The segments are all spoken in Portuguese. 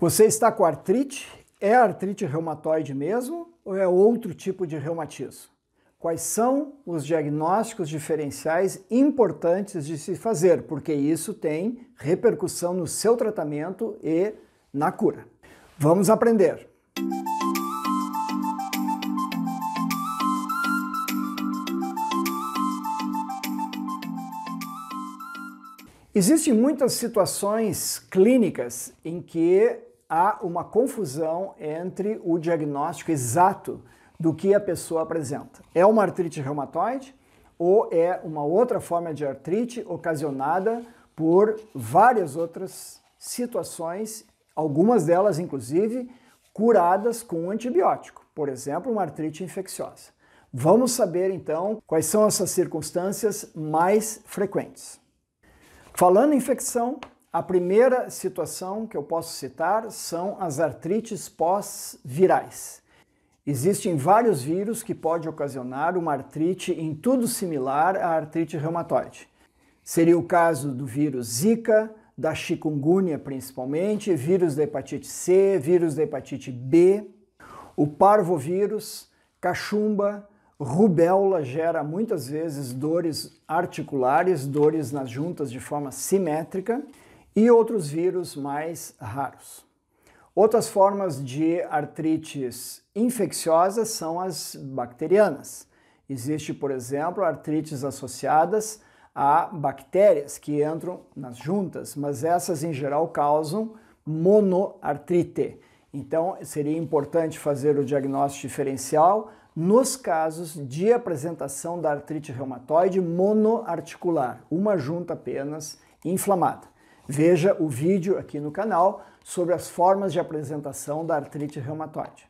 Você está com artrite? É artrite reumatoide mesmo ou é outro tipo de reumatismo? Quais são os diagnósticos diferenciais importantes de se fazer, porque isso tem repercussão no seu tratamento e na cura. Vamos aprender! Existem muitas situações clínicas em que há uma confusão entre o diagnóstico exato do que a pessoa apresenta. É uma artrite reumatoide ou é uma outra forma de artrite ocasionada por várias outras situações, algumas delas inclusive curadas com antibiótico, por exemplo, uma artrite infecciosa. Vamos saber então quais são essas circunstâncias mais frequentes. Falando em infecção, a primeira situação que eu posso citar são as artrites pós-virais. Existem vários vírus que podem ocasionar uma artrite em tudo similar à artrite reumatoide. Seria o caso do vírus Zika, da chikungunya principalmente, vírus da hepatite C, vírus da hepatite B, o parvovírus, cachumba, Rubéola gera muitas vezes dores articulares, dores nas juntas de forma simétrica e outros vírus mais raros. Outras formas de artrites infecciosas são as bacterianas. Existe, por exemplo, artrites associadas a bactérias que entram nas juntas, mas essas em geral causam monoartrite. Então, seria importante fazer o diagnóstico diferencial nos casos de apresentação da artrite reumatoide monoarticular, uma junta apenas inflamada. Veja o vídeo aqui no canal sobre as formas de apresentação da artrite reumatoide.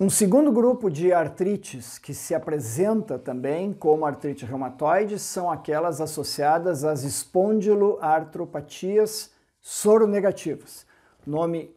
Um segundo grupo de artrites que se apresenta também como artrite reumatoide são aquelas associadas às espondiloartropatias soronegativas. Nome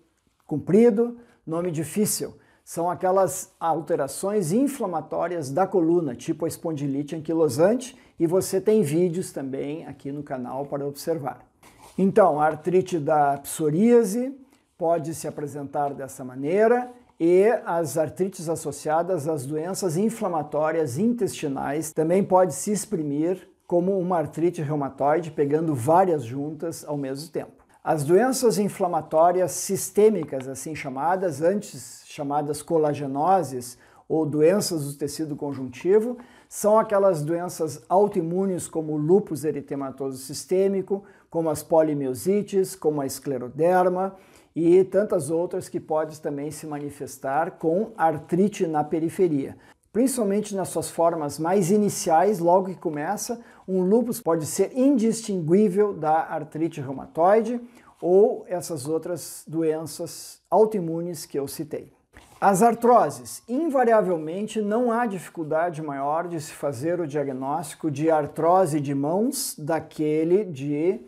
comprido, nome difícil são aquelas alterações inflamatórias da coluna, tipo a espondilite anquilosante, e você tem vídeos também aqui no canal para observar. Então, a artrite da psoríase pode se apresentar dessa maneira e as artrites associadas às doenças inflamatórias intestinais também pode se exprimir como uma artrite reumatoide, pegando várias juntas ao mesmo tempo. As doenças inflamatórias sistêmicas, assim chamadas, antes chamadas colagenoses ou doenças do tecido conjuntivo, são aquelas doenças autoimunes como lúpus eritematoso sistêmico, como as polimiosites, como a escleroderma e tantas outras que podem também se manifestar com artrite na periferia principalmente nas suas formas mais iniciais, logo que começa, um lúpus pode ser indistinguível da artrite reumatoide ou essas outras doenças autoimunes que eu citei. As artroses. Invariavelmente não há dificuldade maior de se fazer o diagnóstico de artrose de mãos daquele de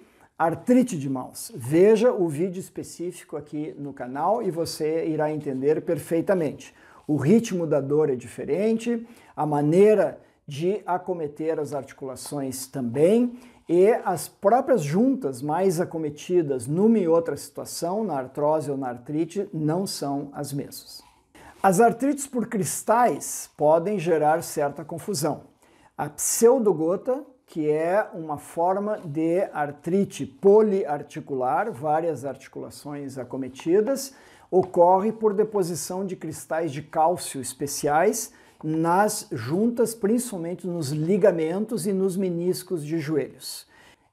artrite de mãos. Veja o vídeo específico aqui no canal e você irá entender perfeitamente. O ritmo da dor é diferente, a maneira de acometer as articulações também e as próprias juntas mais acometidas numa e outra situação, na artrose ou na artrite, não são as mesmas. As artrites por cristais podem gerar certa confusão. A pseudogota, que é uma forma de artrite poliarticular, várias articulações acometidas, ocorre por deposição de cristais de cálcio especiais nas juntas, principalmente nos ligamentos e nos meniscos de joelhos.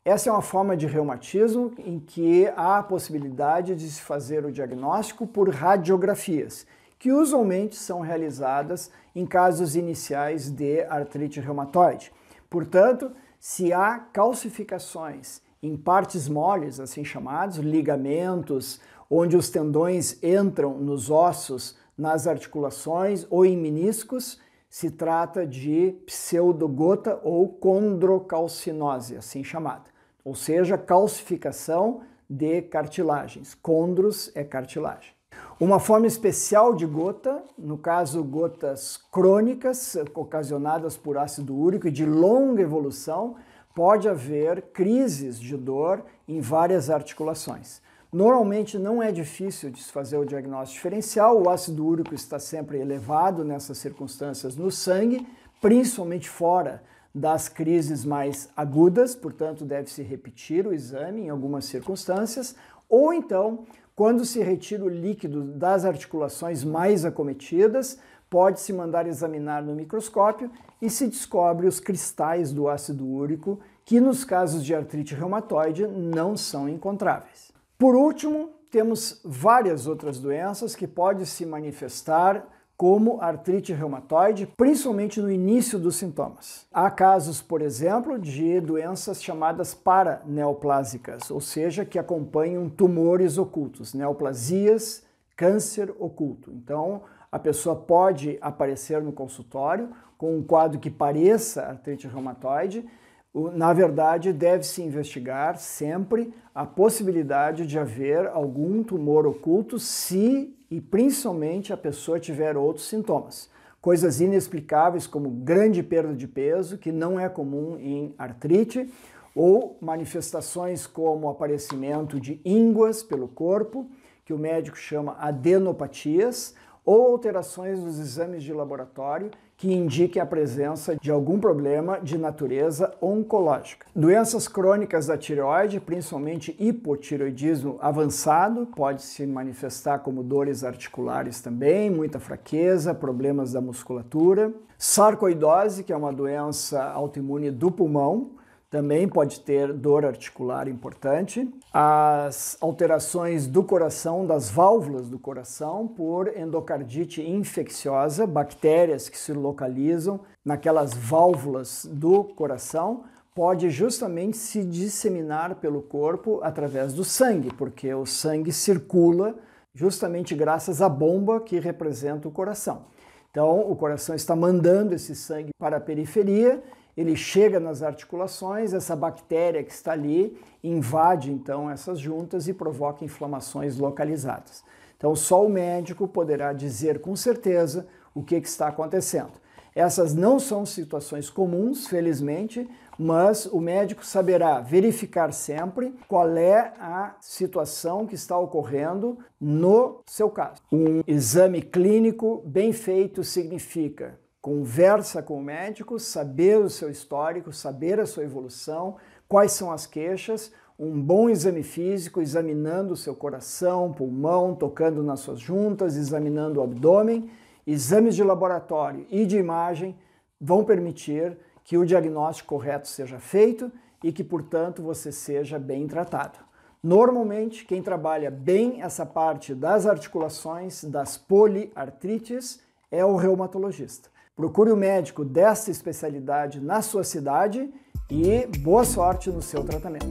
Essa é uma forma de reumatismo em que há a possibilidade de se fazer o diagnóstico por radiografias, que usualmente são realizadas em casos iniciais de artrite reumatoide. Portanto, se há calcificações em partes moles, assim chamados, ligamentos onde os tendões entram nos ossos, nas articulações ou em meniscos, se trata de pseudogota ou condrocalcinose, assim chamada, ou seja, calcificação de cartilagens. Condros é cartilagem. Uma forma especial de gota, no caso gotas crônicas ocasionadas por ácido úrico e de longa evolução, pode haver crises de dor em várias articulações. Normalmente não é difícil de se fazer o diagnóstico diferencial, o ácido úrico está sempre elevado nessas circunstâncias no sangue, principalmente fora das crises mais agudas, portanto, deve-se repetir o exame em algumas circunstâncias, ou então, quando se retira o líquido das articulações mais acometidas, pode-se mandar examinar no microscópio e se descobre os cristais do ácido úrico, que nos casos de artrite reumatoide não são encontráveis. Por último, temos várias outras doenças que podem se manifestar como artrite reumatoide, principalmente no início dos sintomas. Há casos, por exemplo, de doenças chamadas paraneoplásicas, ou seja, que acompanham tumores ocultos, neoplasias, câncer oculto. Então, a pessoa pode aparecer no consultório com um quadro que pareça artrite reumatoide, na verdade, deve-se investigar sempre a possibilidade de haver algum tumor oculto se e principalmente a pessoa tiver outros sintomas. Coisas inexplicáveis como grande perda de peso, que não é comum em artrite, ou manifestações como aparecimento de ínguas pelo corpo, que o médico chama adenopatias, ou alterações nos exames de laboratório que indiquem a presença de algum problema de natureza oncológica. Doenças crônicas da tireoide, principalmente hipotireoidismo avançado, pode se manifestar como dores articulares também, muita fraqueza, problemas da musculatura. Sarcoidose, que é uma doença autoimune do pulmão, também pode ter dor articular importante. As alterações do coração, das válvulas do coração, por endocardite infecciosa, bactérias que se localizam naquelas válvulas do coração, pode justamente se disseminar pelo corpo através do sangue, porque o sangue circula justamente graças à bomba que representa o coração. Então, o coração está mandando esse sangue para a periferia ele chega nas articulações, essa bactéria que está ali invade então essas juntas e provoca inflamações localizadas. Então, só o médico poderá dizer com certeza o que, que está acontecendo. Essas não são situações comuns, felizmente, mas o médico saberá verificar sempre qual é a situação que está ocorrendo no seu caso. Um exame clínico bem feito significa Conversa com o médico, saber o seu histórico, saber a sua evolução, quais são as queixas, um bom exame físico, examinando o seu coração, pulmão, tocando nas suas juntas, examinando o abdômen, exames de laboratório e de imagem vão permitir que o diagnóstico correto seja feito e que, portanto, você seja bem tratado. Normalmente, quem trabalha bem essa parte das articulações, das poliartrites, é o reumatologista. Procure o um médico dessa especialidade na sua cidade e boa sorte no seu tratamento.